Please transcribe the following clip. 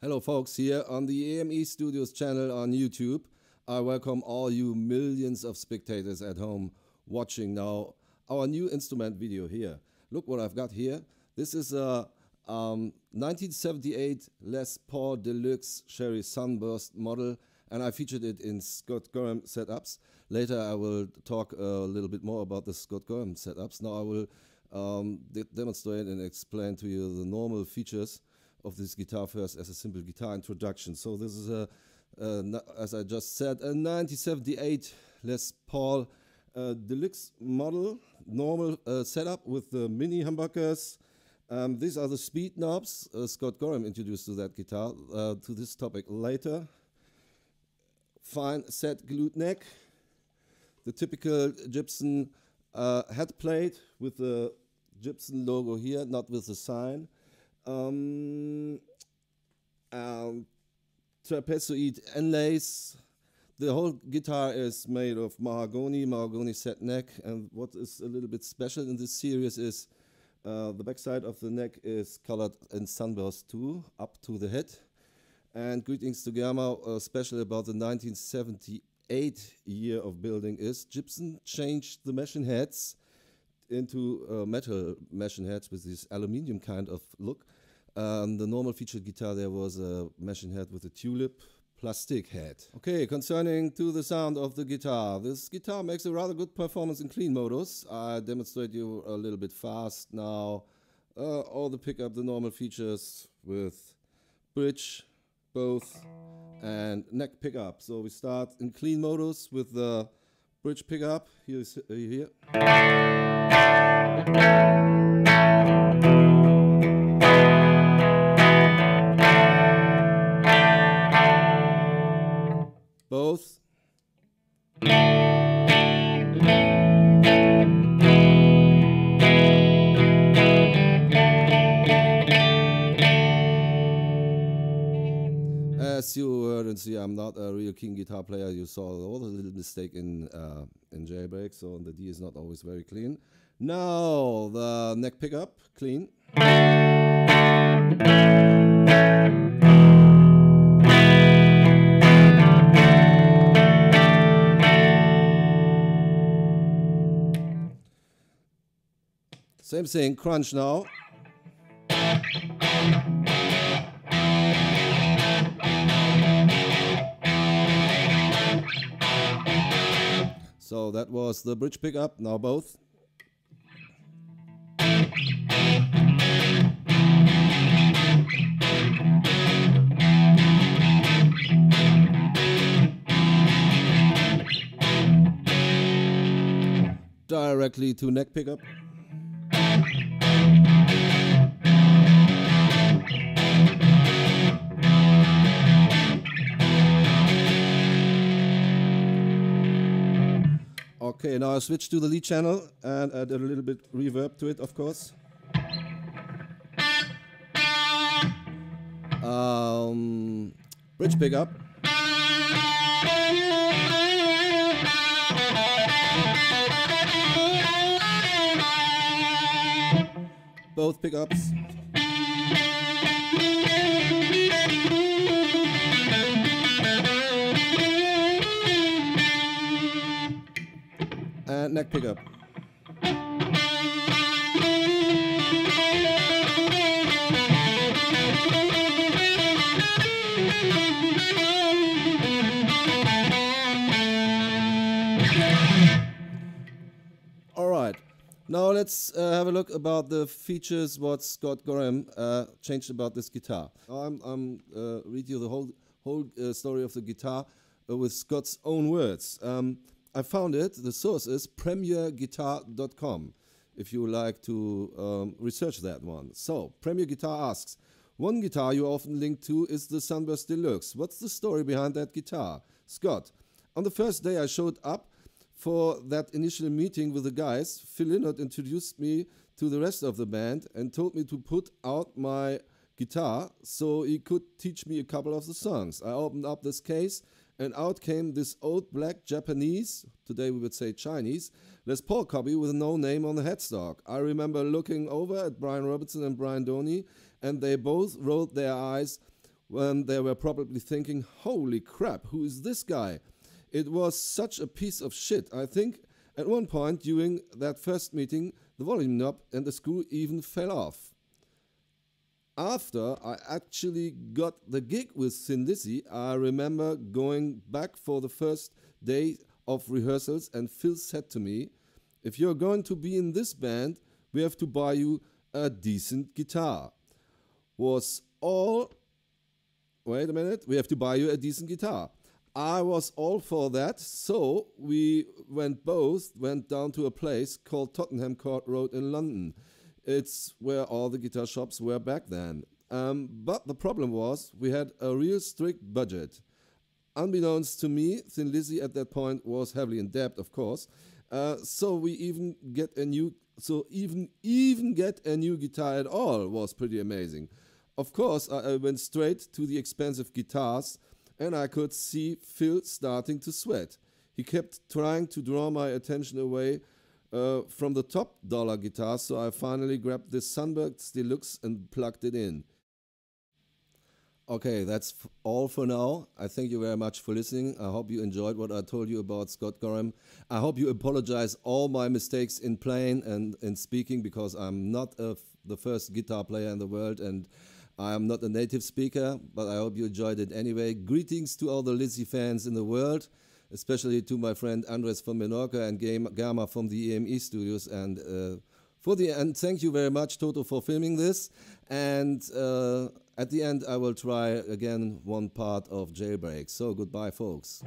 Hello, folks, here on the EME Studios channel on YouTube. I welcome all you millions of spectators at home watching now our new instrument video here. Look what I've got here. This is a um, 1978 Les Paul Deluxe Cherry Sunburst model, and I featured it in Scott Gorham setups. Later, I will talk a little bit more about the Scott Gorham setups. Now, I will um, de demonstrate and explain to you the normal features of this guitar first as a simple guitar introduction. So this is a, as I just said, a 1978 Les Paul uh, deluxe model, normal uh, setup with the mini humbuckers. Um, these are the speed knobs. Uh, Scott Gorham introduced to that guitar, uh, to this topic later. Fine set glued neck. The typical Gibson uh, head plate with the Gibson logo here, not with the sign. Um, um, trapezoid inlays. The whole guitar is made of mahogany, mahogany set neck, and what is a little bit special in this series is uh, the backside of the neck is colored in sunburst too, up to the head. And greetings to Gamma, uh, special about the 1978 year of building is Gibson changed the machine heads into uh, metal machine heads with this aluminium kind of look. Um, the normal featured guitar there was a machine head with a tulip plastic head. Okay, concerning to the sound of the guitar. This guitar makes a rather good performance in clean modus. I demonstrate you a little bit fast now. Uh, all the pickup, the normal features with bridge, both, and neck pickup. So we start in clean modus with the bridge pickup. Here's uh, here. Both. As you heard and see, I'm not a real keen guitar player. You saw all the little mistake in uh, in jailbreak, so the D is not always very clean. Now the neck pickup, clean. Same thing, crunch now. So that was the bridge pickup, now both. Directly to neck pickup. Okay, now I switch to the lead channel and add a little bit reverb to it, of course. Um, bridge pickup. Both pickups. And neck pickup. All right. Now let's uh, have a look about the features what Scott Gorham uh, changed about this guitar. I'm, I'm uh, read you the whole whole uh, story of the guitar uh, with Scott's own words. Um, I found it. The source is premierguitar.com if you like to um, research that one. So, Premier Guitar asks, one guitar you often link to is the Sunburst Deluxe. What's the story behind that guitar? Scott, on the first day I showed up for that initial meeting with the guys, Phil Lynott introduced me to the rest of the band and told me to put out my guitar so he could teach me a couple of the songs. I opened up this case and out came this old black Japanese, today we would say Chinese, Les Paul copy with no name on the headstock. I remember looking over at Brian Robertson and Brian Downey, and they both rolled their eyes when they were probably thinking, holy crap, who is this guy? It was such a piece of shit. I think at one point during that first meeting, the volume knob and the screw even fell off. After I actually got the gig with Lizzy, I remember going back for the first day of rehearsals, and Phil said to me, If you're going to be in this band, we have to buy you a decent guitar. Was all wait a minute, we have to buy you a decent guitar. I was all for that, so we went both went down to a place called Tottenham Court Road in London. It's where all the guitar shops were back then. Um, but the problem was we had a real strict budget. Unbeknownst to me, Thin Lizzy at that point was heavily in debt, of course. Uh, so we even get a new, so even even get a new guitar at all was pretty amazing. Of course, I, I went straight to the expensive guitars, and I could see Phil starting to sweat. He kept trying to draw my attention away uh, from the top dollar guitar, so I finally grabbed this Sunburst Deluxe and plugged it in. Okay, that's all for now. I thank you very much for listening. I hope you enjoyed what I told you about Scott Gorham. I hope you apologize all my mistakes in playing and in speaking because I'm not the first guitar player in the world and I am not a native speaker, but I hope you enjoyed it anyway. Greetings to all the Lizzy fans in the world, especially to my friend Andres from Menorca and Gama from the EME studios. And uh, for the end, thank you very much, Thoto, for filming this. And uh, at the end, I will try again one part of Jailbreak. So goodbye, folks.